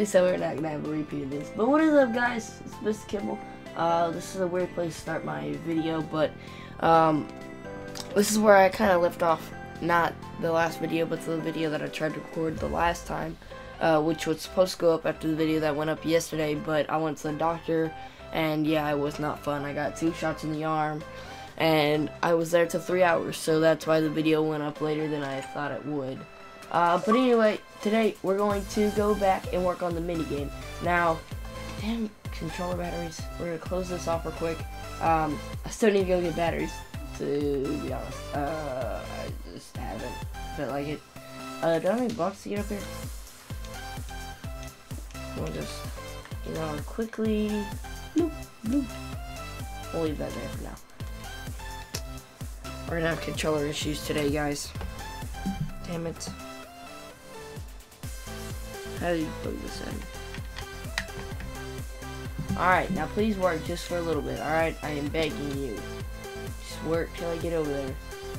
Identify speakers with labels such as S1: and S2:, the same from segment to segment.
S1: Me we're not gonna have a repeat of this. But what is up, guys? It's Mr. Kibble. Uh, this is a weird place to start my video, but um, this is where I kind of left off. Not the last video, but the video that I tried to record the last time, uh, which was supposed to go up after the video that went up yesterday. But I went to the doctor, and yeah, it was not fun. I got two shots in the arm, and I was there till three hours, so that's why the video went up later than I thought it would. Uh, but anyway, today we're going to go back and work on the mini game. Now, damn controller batteries. We're gonna close this off real quick. Um, I still need to go get batteries. To be honest, uh, I just haven't felt like it. Uh, do I have any blocks to get up here? We'll just, you know, quickly. Bloop, bloop. We'll leave that there for now. We're gonna have controller issues today, guys. Damn it. How do you plug this in? Alright, now please work just for a little bit, alright? I am begging you. Just work till I get over there.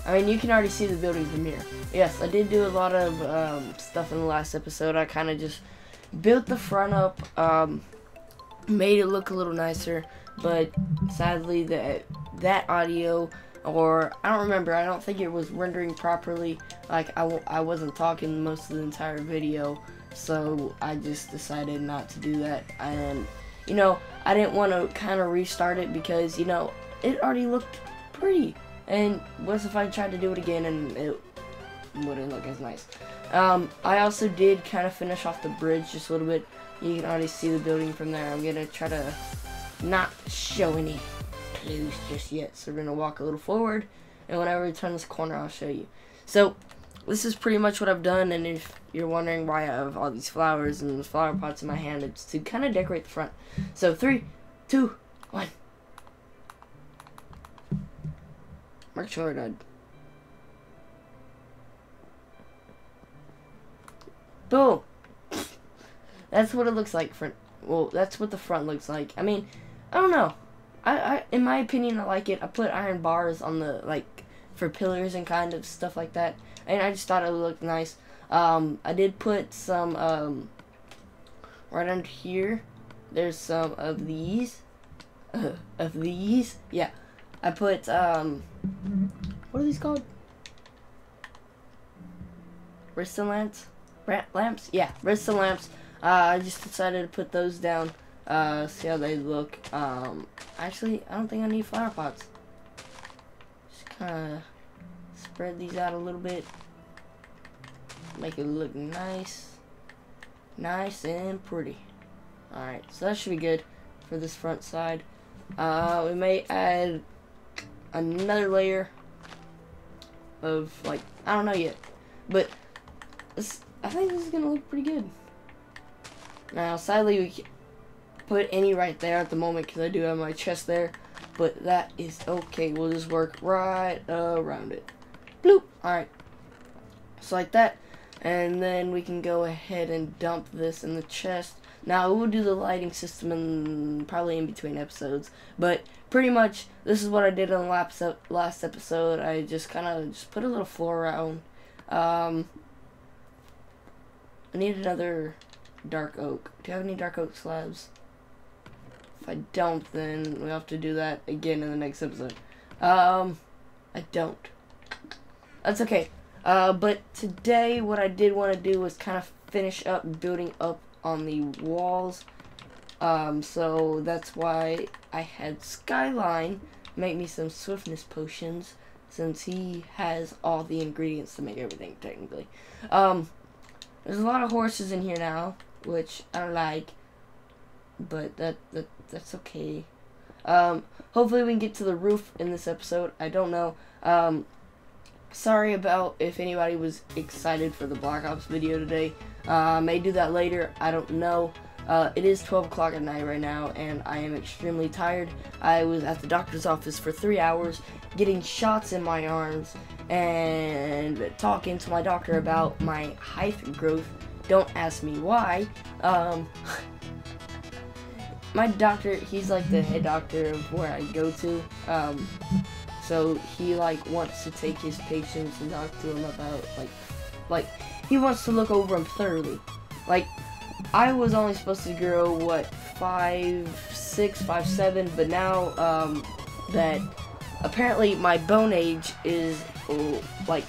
S1: I mean, you can already see the building from here. Yes, I did do a lot of um, stuff in the last episode. I kind of just built the front up, um, made it look a little nicer, but sadly that that audio or I don't remember. I don't think it was rendering properly. Like I w- I wasn't talking most of the entire video, so I just decided not to do that. And you know, I didn't want to kind of restart it because you know it already looked pretty. And what if I tried to do it again and it wouldn't look as nice? Um, I also did kind of finish off the bridge just a little bit. You can already see the building from there. I'm gonna try to not show any clues just yet. So we're gonna walk a little forward, and whenever we turn this corner, I'll show you. So this is pretty much what I've done. And if you're wondering why I have all these flowers and flower pots in my hand, it's to kind of decorate the front. So three, two, one. Mark Jordan. Boom. That's what it looks like front. Well, that's what the front looks like. I mean, I don't know. I, I, in my opinion, I like it. I put iron bars on the like for pillars and kind of stuff like that, and I just thought it looked nice. Um, I did put some um, right under here. There's some of these, uh, of these. Yeah, I put um, what are these called? Redstone lamps. Lamps. Yeah, redstone lamps. Uh, I just decided to put those down. Uh, see how they look. Um, actually, I don't think I need flower pots. Just kind of spread these out a little bit. Make it look nice. Nice and pretty. Alright, so that should be good for this front side. Uh, we may add another layer of, like, I don't know yet. But, this, I think this is going to look pretty good. Now, sadly, we can't put any right there at the moment because I do have my chest there. But that is okay. We'll just work right around it. Bloop. Alright. So like that. And then we can go ahead and dump this in the chest. Now, we'll do the lighting system in, probably in between episodes. But pretty much, this is what I did on the last episode. I just kind of just put a little floor around. Um, I need another dark oak. Do you have any dark oak slabs? If I don't, then we'll have to do that again in the next episode. Um, I don't. That's okay. Uh, but today, what I did want to do was kind of finish up building up on the walls. Um, so that's why I had Skyline make me some swiftness potions, since he has all the ingredients to make everything, technically. Um, there's a lot of horses in here now, which I like, but that, that that's okay. Um, hopefully we can get to the roof in this episode. I don't know. Um, sorry about if anybody was excited for the Black Ops video today. Uh, I may do that later. I don't know. Uh, it is 12 o'clock at night right now, and I am extremely tired. I was at the doctor's office for three hours, getting shots in my arms, and talking to my doctor about my height growth. Don't ask me why. Um, my doctor, he's like the head doctor of where I go to. Um, so he like wants to take his patients and talk to them about like, like he wants to look over them thoroughly. Like, I was only supposed to grow what five six, five seven, but now um, that apparently my bone age is oh, like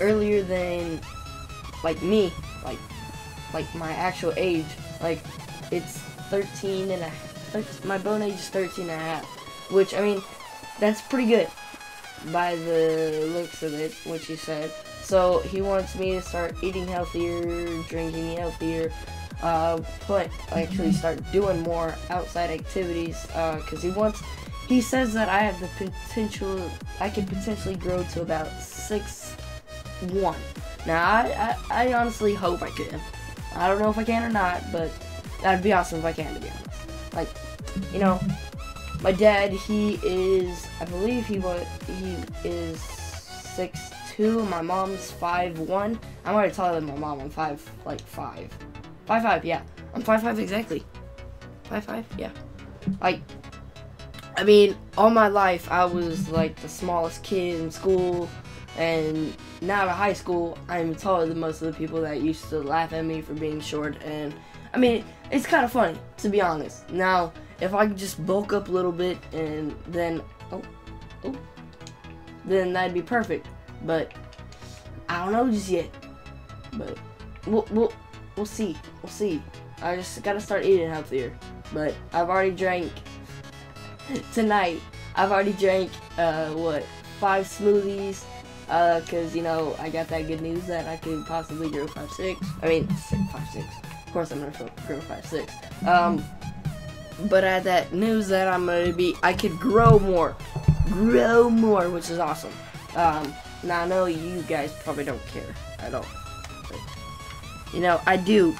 S1: earlier than like me, like like my actual age, like it's 13 and a my bone age is 13 and a half, which I mean that's pretty good by the looks of it, which he said. So he wants me to start eating healthier, drinking healthier, uh, but actually start doing more outside activities because uh, he wants. He says that I have the potential. I could potentially grow to about six one. Now I, I, I honestly hope I can. I don't know if I can or not, but that'd be awesome if I can. To be honest, like you know, my dad he is I believe he was he is six two. My mom's five one. I'm already taller than my mom. I'm five like five. Five five, yeah. I'm five five exactly. Five five, yeah. Like I mean, all my life I was like the smallest kid in school and now at high school I'm taller than most of the people that used to laugh at me for being short and I mean it's kind of funny to be honest. Now if I could just bulk up a little bit and then oh oh then that'd be perfect. But I don't know just yet. But we'll, we'll, we'll see. We'll see. I just gotta start eating healthier. But I've already drank tonight. I've already drank uh, what five smoothies. Uh, cause you know I got that good news that I could possibly grow five six. I mean six, five six. Of course I'm gonna grow five six. Um, but I had that news that I'm gonna be I could grow more, grow more, which is awesome. Um, now I know you guys probably don't care at all. But, you know, I do.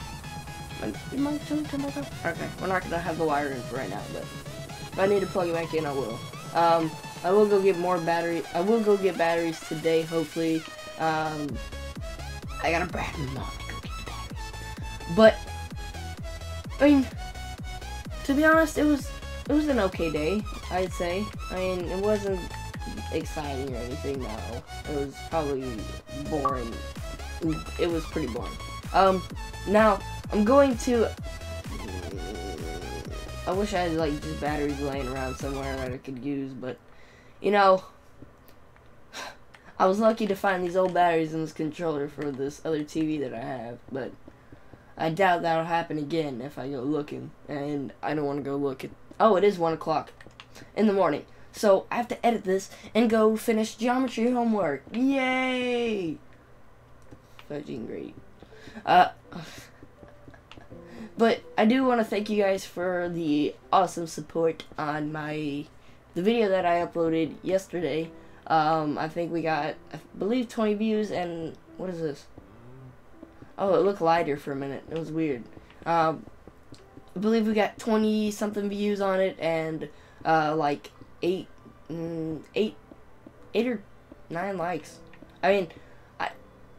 S1: Okay, we're not gonna have the wire in for right now, but if I need to plug it back in, I will. Um, I will go get more battery. I will go get batteries today, hopefully. Um, I got a new mom to go get batteries. But I mean, to be honest, it was it was an okay day. I'd say. I mean, it wasn't exciting or anything. No, it was probably boring. It was pretty boring. Um, now I'm going to. I wish I had like just batteries laying around somewhere that I could use, but you know, I was lucky to find these old batteries in this controller for this other TV that I have, but I doubt that'll happen again if I go looking, and I don't want to go look at. Oh, it is one o'clock in the morning. So I have to edit this and go finish geometry homework. Yay! Fudging great. Uh, but I do want to thank you guys for the awesome support on my the video that I uploaded yesterday. Um, I think we got I believe 20 views and what is this? Oh, it looked lighter for a minute. It was weird. Um, I believe we got 20 something views on it and uh, like eight, mm, eight, eight or nine likes. I mean, I,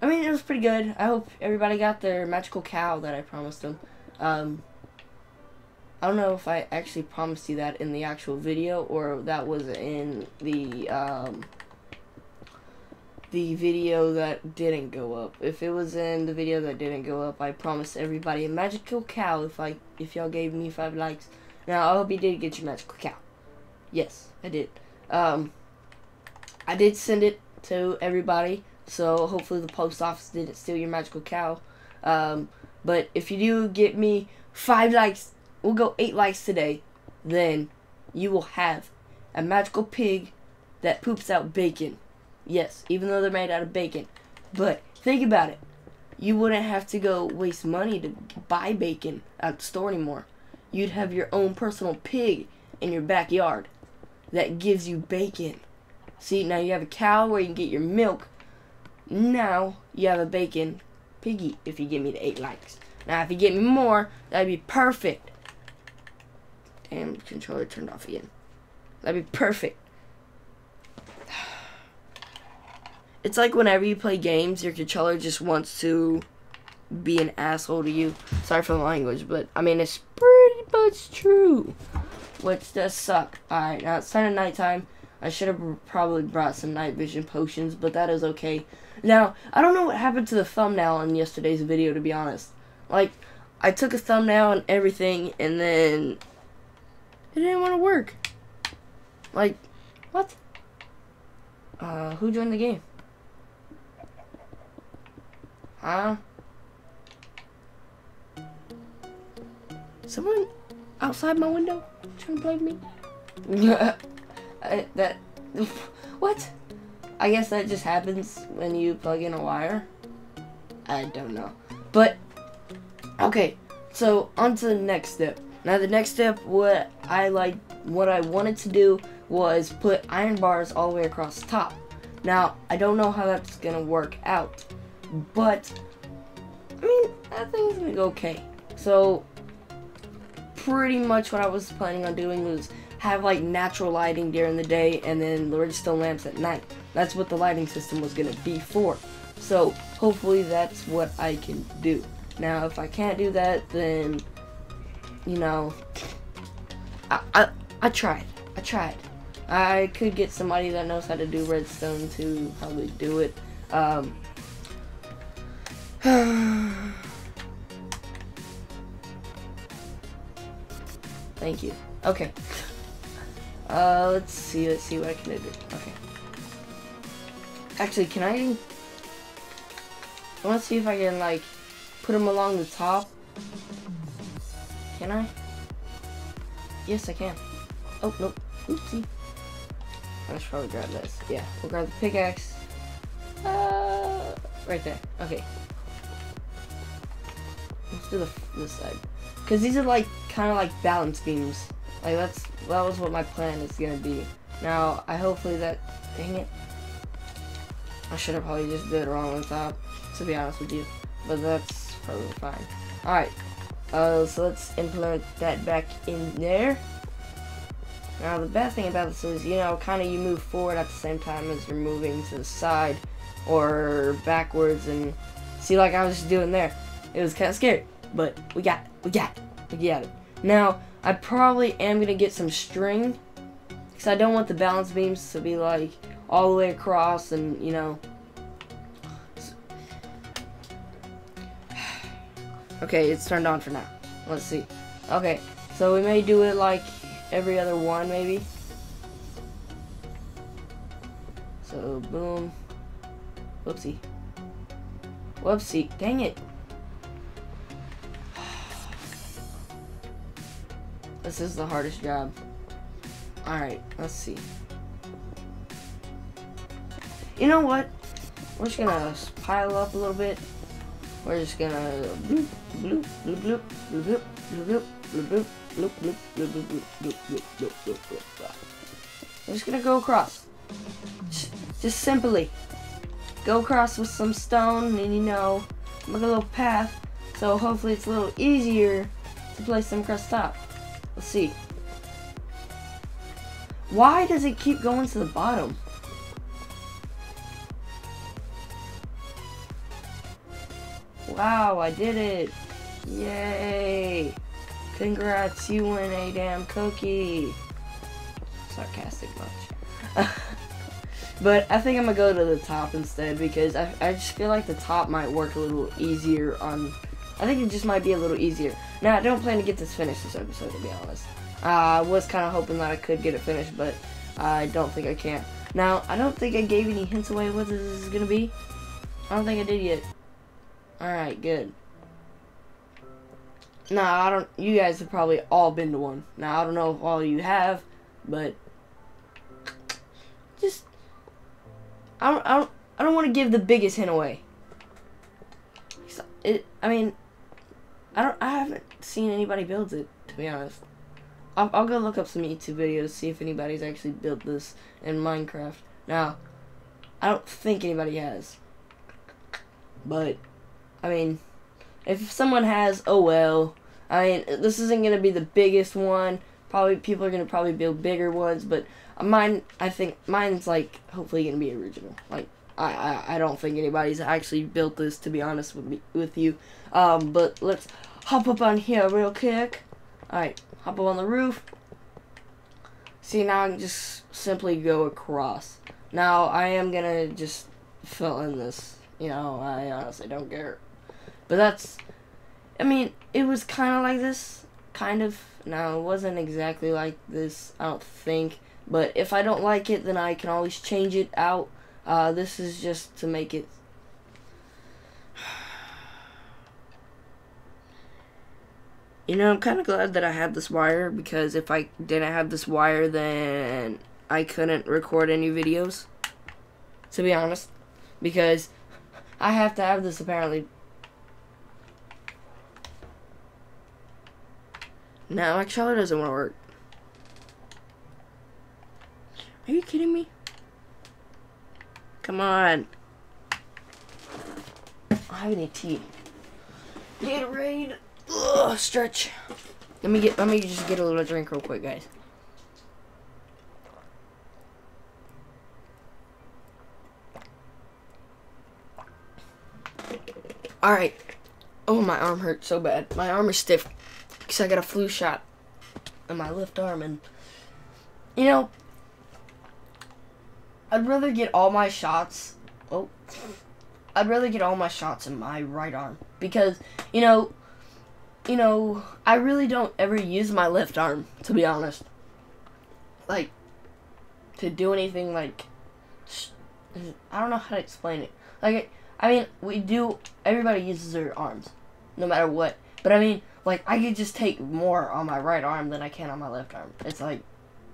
S1: I mean it was pretty good. I hope everybody got their magical cow that I promised them. Um, I don't know if I actually promised you that in the actual video or that was in the um, the video that didn't go up. If it was in the video that didn't go up, I promised everybody a magical cow if I if y'all gave me five likes. Now I hope you did get your magical cow. Yes, I did. Um, I did send it to everybody, so hopefully the post office didn't steal your magical cow. Um, but if you do get me five likes, we'll go eight likes today, then you will have a magical pig that poops out bacon. Yes, even though they're made out of bacon. But think about it. You wouldn't have to go waste money to buy bacon at the store anymore. You'd have your own personal pig in your backyard that gives you bacon. See, now you have a cow where you can get your milk. Now you have a bacon piggy if you give me the eight likes. Now, if you get me more, that'd be perfect. Damn, controller turned off again. That'd be perfect. It's like whenever you play games, your controller just wants to be an asshole to you. Sorry for the language, but I mean, it's pretty much true which does suck. Alright, now it's time of nighttime. I should have probably brought some night vision potions, but that is okay. Now, I don't know what happened to the thumbnail in yesterday's video, to be honest. Like, I took a thumbnail and everything, and then it didn't want to work. Like, what? Uh, who joined the game? Huh? Someone outside my window trying to play me? Uh, I, that what? I guess that just happens when you plug in a wire. I don't know, but okay. So on to the next step. Now the next step, what I like, what I wanted to do was put iron bars all the way across the top. Now I don't know how that's gonna work out, but I mean I think it's gonna go okay. So pretty much what I was planning on doing was have like natural lighting during the day and then the redstone lamps at night. That's what the lighting system was gonna be for. So hopefully that's what I can do. Now if I can't do that then you know I I, I tried. I tried. I could get somebody that knows how to do redstone to probably do it. Um, Thank you. Okay. Uh, let's see, let's see what I can do. Okay. Actually, can I... I want to see if I can, like, put them along the top. Can I? Yes, I can. Oh, nope. Oopsie. I should probably grab this. Yeah, we'll grab the pickaxe. Uh, right there. Okay. Do the this side. Because these are, like, kind of like balance beams. Like that's that was what my plan is gonna be. Now I hopefully that dang it. I should have probably just did it wrong on top, to be honest with you. But that's probably fine. Alright. Uh so let's implement that back in there. Now the bad thing about this is, you know, kinda you move forward at the same time as you're moving to the side or backwards and see like I was just doing there. It was kinda scary. But we got. We got. We got it. Now, I probably am going to get some string. Because I don't want the balance beams to be like all the way across and, you know. Okay, it's turned on for now. Let's see. Okay, so we may do it like every other one, maybe. So, boom. Whoopsie. Whoopsie. Dang it. This is the hardest job. Alright, let's see. You know what? We're just gonna pile up a little bit. We're just gonna bloop, bloop, bloop, bloop, bloop, bloop, bloop, bloop, bloop, bloop, bloop, bloop, bloop, bloop, bloop, bloop, bloop, bloop. We're just gonna go across. Just simply go across with some stone and you know, make a little path. So hopefully it's a little easier to place across the top. Let's see. Why does it keep going to the bottom? Wow, I did it. Yay. Congrats, you win a damn cookie. Sarcastic much. but I think I'm gonna go to the top instead because I, I just feel like the top might work a little easier on I think it just might be a little easier. Now, I don't plan to get this finished this episode, to be honest. Uh, I was kind of hoping that I could get it finished, but I don't think I can. Now, I don't think I gave any hints away what this is going to be. I don't think I did yet. Alright, good. Now, I don't, you guys have probably all been to one. Now, I don't know if all you have, but just, I don't, I don't, I don't want to give the biggest hint away. It, I mean, I don't. I haven't seen anybody build it to be honest. I'll, I'll go look up some YouTube videos see if anybody's actually built this in Minecraft. Now, I don't think anybody has. But, I mean, if someone has, oh well. I mean, this isn't gonna be the biggest one. Probably people are gonna probably build bigger ones, but mine, I think mine's like hopefully gonna be original. Like I, I, I don't think anybody's actually built this to be honest with me with you. Um, but let's hop up on here real quick. Alright, hop up on the roof. See, now I can just simply go across. Now, I am gonna just fill in this. You know, I honestly don't care. But that's, I mean, it was kind of like this. Kind of. Now, it wasn't exactly like this, I don't think. But if I don't like it, then I can always change it out. Uh, this is just to make it You know, I'm kind of glad that I had this wire because if I didn't have this wire, then I couldn't record any videos. To be honest. Because I have to have this apparently. No, actually, it doesn't want to work. Are you kidding me? Come on. I have any tea. Gatorade. Ugh, stretch. Let me get. Let me just get a little drink real quick, guys. All right. Oh, my arm hurts so bad. My arm is stiff because I got a flu shot in my left arm, and you know, I'd rather get all my shots. Oh, I'd rather get all my shots in my right arm because you know you know, I really don't ever use my left arm, to be honest. Like, to do anything like, I don't know how to explain it. Like, I mean, we do, everybody uses their arms, no matter what. But I mean, like, I could just take more on my right arm than I can on my left arm. It's like,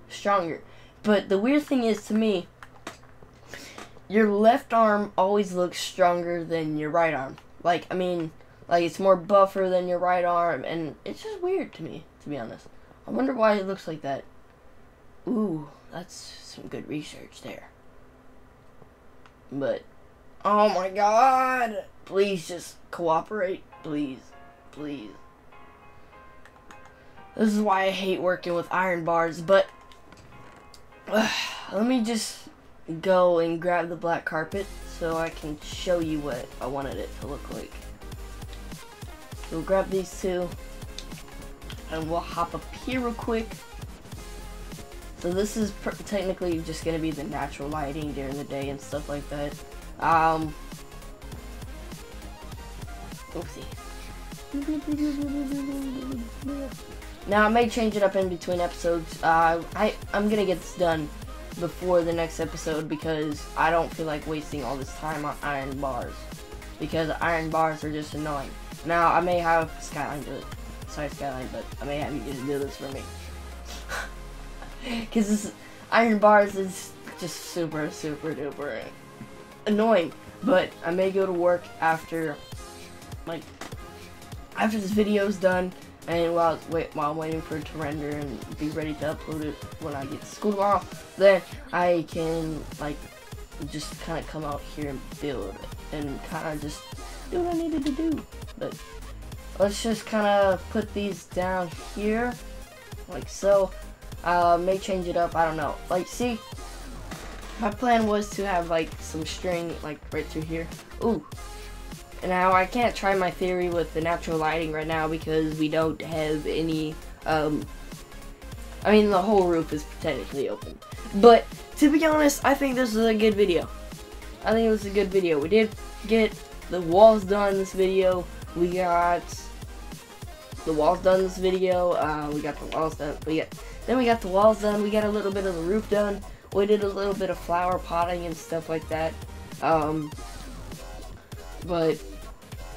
S1: stronger. But the weird thing is, to me, your left arm always looks stronger than your right arm. Like, I mean, like it's more buffer than your right arm, and it's just weird to me, to be honest. I wonder why it looks like that. Ooh, that's some good research there. But, oh my god! Please just cooperate. Please. Please. This is why I hate working with iron bars, but uh, let me just go and grab the black carpet so I can show you what I wanted it to look like. We'll grab these two. And we'll hop up here real quick. So this is technically just going to be the natural lighting during the day and stuff like that. Um, oopsie. Now I may change it up in between episodes. Uh, I I'm gonna get this done before the next episode because I don't feel like wasting all this time on iron bars because iron bars are just annoying. Now, I may have Skyline do it. Sorry, Skyline, but I may have you just do this for me. Because this Iron Bars is just super, super duper annoying. But I may go to work after, like, after this video is done, and while wait while I'm waiting for it to render and be ready to upload it when I get to school tomorrow, then I can like just kind of come out here and build and kind of just do what I needed to do. But let's just kind of put these down here, like so. Uh, may change it up, I don't know. Like, see, my plan was to have like some string like right through here. Ooh. Now I can't try my theory with the natural lighting right now because we don't have any, um, I mean the whole roof is technically open. But to be honest, I think this is a good video. I think it was a good video. We did get the walls done in this video. We got the walls done in this video. Uh, we got the walls done. We get then we got the walls done. We got a little bit of the roof done. We did a little bit of flower potting and stuff like that. Um, but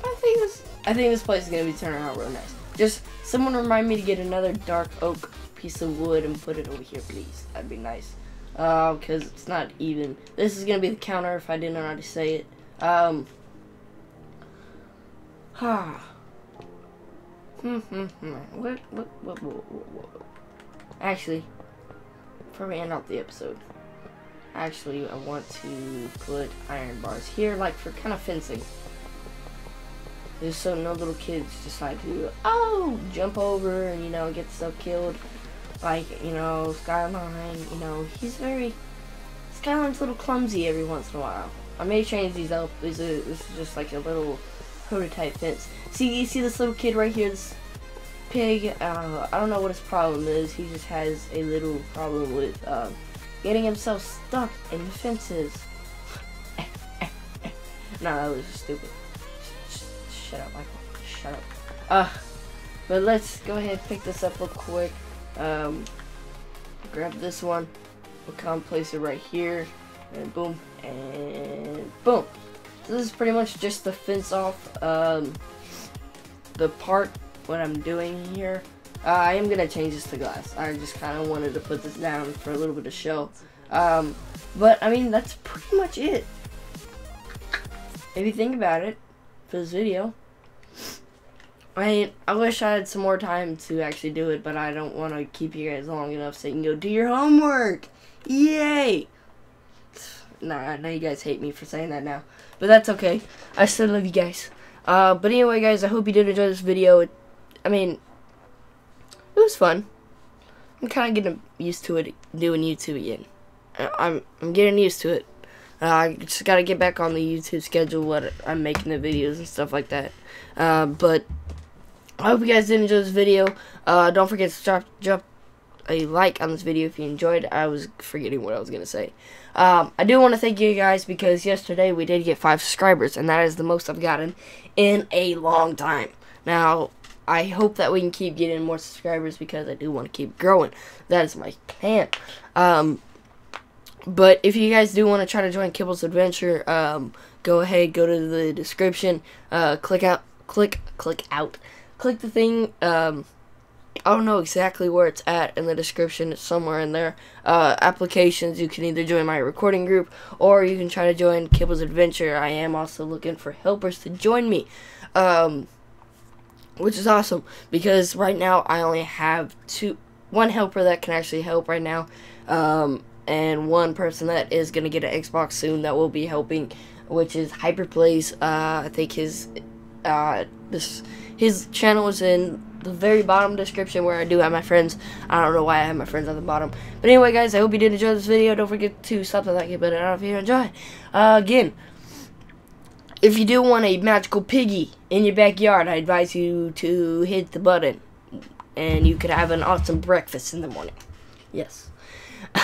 S1: I think this I think this place is gonna be turning out real nice. Just someone remind me to get another dark oak piece of wood and put it over here, please. That'd be nice. Uh, because it's not even. This is gonna be the counter if I didn't already say it. Um. Ah. Hmm, hmm, hmm. What, what, what, what, what, what? Actually, before we end off the episode, actually, I want to put iron bars here, like for kind of fencing. Just so no little kids decide to, oh, jump over and, you know, get stuff killed. Like, you know, Skyline, you know, he's very, Skyline's a little clumsy every once in a while. I may change these up. This is, this is just like a little prototype fence. See, you see this little kid right here? This, pig, uh, I don't know what his problem is. He just has a little problem with uh, getting himself stuck in the fences. no, that was stupid. Sh shut up, Michael. Shut up. Uh, but let's go ahead and pick this up real quick. Um, grab this one. We'll come place it right here. And boom. And boom. So this is pretty much just the fence off um, the part what I'm doing here. Uh, I am gonna change this to glass. I just kind of wanted to put this down for a little bit of show. Um, but I mean that's pretty much it. If you think about it, for this video, I I wish I had some more time to actually do it, but I don't want to keep you guys long enough so you can go do your homework. Yay! Nah, I know you guys hate me for saying that now, but that's okay. I still love you guys. Uh, but anyway, guys, I hope you did enjoy this video. I mean, was fun. I'm kind of getting used to it doing YouTube again. I'm I'm getting used to it. Uh, I just gotta get back on the YouTube schedule, what I'm making the videos and stuff like that. Uh, but I hope you guys did enjoy this video. Uh, don't forget to drop, drop a like on this video if you enjoyed. I was forgetting what I was to say. Um, I do want to thank you guys because yesterday we did get 5 subscribers, and that is the most I've gotten in a long time. Now, I hope that we can keep getting more subscribers because I do want to keep growing. That is my plan. Um, but if you guys do want to try to join Kibble's Adventure, um, go ahead, go to the description, uh, click out, click, click out click the thing. Um, I don't know exactly where it's at in the description. It's somewhere in there. Uh, applications, you can either join my recording group or you can try to join Kibble's Adventure. I am also looking for helpers to join me. Um, which is awesome because right now I only have two, one helper that can actually help right now, um, and one person that is gonna get an Xbox soon that will be helping, which is HyperPlayz. Uh, I think his, uh, this his channel is in the very bottom description where I do have my friends. I don't know why I have my friends at the bottom. But anyway, guys, I hope you did enjoy this video. Don't forget to stop the like button if you enjoy. Uh, again, if you do want a magical piggy in your backyard, I advise you to hit the button. And you could have an awesome breakfast in the morning. Yes.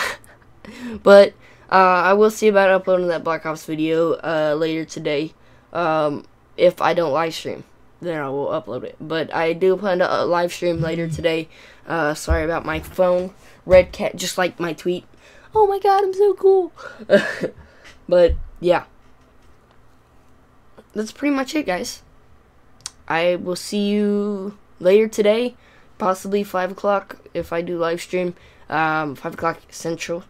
S1: but uh, I will see about uploading that Black Ops video uh, later today um, if I don't live stream then I will upload it. But I do plan to uh, live stream later today. Uh, sorry about my phone. Red cat, just like my tweet. Oh my god, I'm so cool. but yeah, that's pretty much it, guys. I will see you later today, possibly five o'clock if I do live stream. Um, five o'clock central.